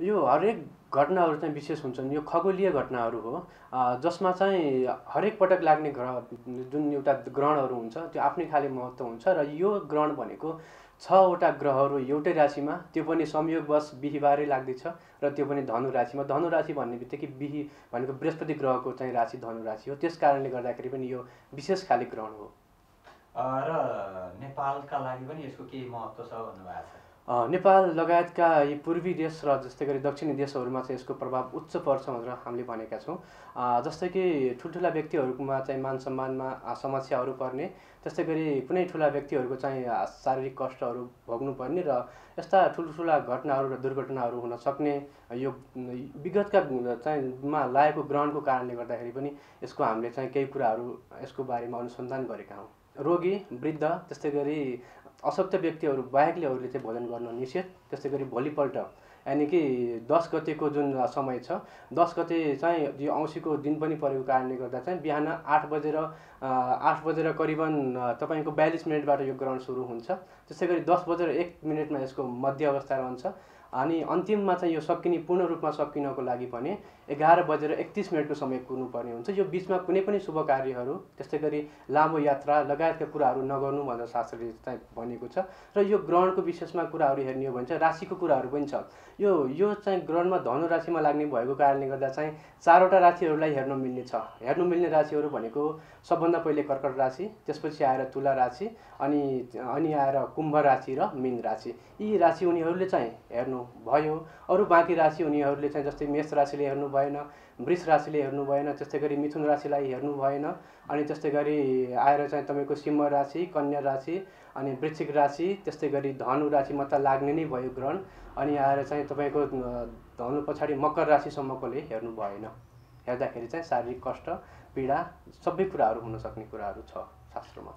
यो हरेक घटनाहरू चाहिँ विशेष हुन्छन्। यो खगोलीय घटनाहरू हो। जसमा चाहिँ हरेक पटक लाग्ने ग्रह जुन एउटा ग्रहणहरू हुन्छ त्यो आफ्नै खाले महत्त्व हुन्छ र यो ग्रहण भनेको छवटा ग्रहहरू एउटै राशिमा त्यो पनि संयोगवश बिहिबारै लाग्दैछ र त्यो पनि धनु राशिमा धनु राशि भन्ने बित्तिकै बिहि भनेको बृहस्पति ग्रहको चाहिँ राशि धनु राशि हो। त्यस कारणले गर्दाखेरि पनि यो विशेष खाले ग्रहण हो। र नेपालका लागि पनि यसको केही महत्त्व छ भन्नुभएको छ। नेपाल लगायतका यी पूर्वी देश र जस्तै गरी दक्षिणी देशहरूमा चाहिँ यसको प्रभाव उच्च पर्छ भनेर हामीले भनेका छौँ। जस्तै कि ठुल्ठुला व्यक्तिहरूमा चाहिँ मान सम्मानमा समस्याहरू पर्ने त्यस्तै गरी कुनै ठुला व्यक्तिहरूको चाहिँ शारीरिक कष्टहरू भोग्नुपर्ने र यस्ता ठुल्ठुला घटनाहरू र दुर्घटनाहरू हुन सक्ने यो विगतका चाहिँ मा लागेको ग्रहणको कारणले गर्दाखेरि पनि यसको हामीले चाहिँ केही कुराहरू यसको बारेमा अनुसन्धान गरेका हौँ। रोगी वृद्ध त्यस्तै गरी अशक्त व्यक्तिहरू बाहेकले अरूले चाहिँ भोजन गर्न निषेध। त्यस्तै गरी भोलिपल्ट यानि कि दस गतेको जुन समय छ दस गते चाहिँ यो औँसीको दिन पनि परेको कारणले गर्दा चाहिँ बिहान आठ बजेर आठ बजेर करिबन तपाईँको बयालिस मिनटबाट यो ग्रहण सुरु हुन्छ। त्यसै गरी दस बजेर एक मिनटमा यसको मध्य अवस्था रहन्छ। अनि अन्तिममा चाहिँ यो सकिने पूर्ण रूपमा सकिनको लागि भने एघार बजेर एकतिस मिनटको समय कुर्नुपर्ने हुन्छ। यो बिचमा कुनै पनि शुभ कार्यहरू त्यस्तै गरी लामो यात्रा लगायतका कुराहरू नगर्नु भनेर शास्त्रले चाहिँ भनेको छ। र यो ग्रहणको विशेषमा कुराहरू हेर्ने हो भने चाहिँ राशिको कुराहरू पनि छ। यो यो चाहिँ ग्रहणमा धनु राशिमा लाग्ने भएको कारणले गर्दा चाहिँ चारवटा राशिहरूलाई हेर्नु मिल्ने छ। हेर्नु मिल्ने राशिहरू भनेको सबभन्दा पहिले कर्कट राशि त्यसपछि आएर तुला राशि अनि अनि आएर कुम्भ राशि र मीन राशि। यी राशि उनीहरूले चाहिँ हेर्नु भयो अरू बाँकी राशि उनीहरूले चाहिँ जस्तै मेष राशिले हेर्नु भएन वृष राशिले हेर्नु भएन त्यस्तै गरी मिथुन राशिलाई हेर्नु भएन अनि त्यस्तै गरी आएर चाहिँ तपाईँको सिंह राशि कन्या राशि अनि वृश्चिक राशि त्यस्तै गरी धनु राशिमा त लाग्ने नै भयो ग्रहण अनि आएर चाहिँ तपाईँको धनु पछाडि मकर राशिसम्मकोले हेर्नु भएन हेर्दाखेरि चाहिँ शारीरिक कष्ट पीडा सबै कुराहरू हुन सक्ने कुराहरू छ शास्त्रमा।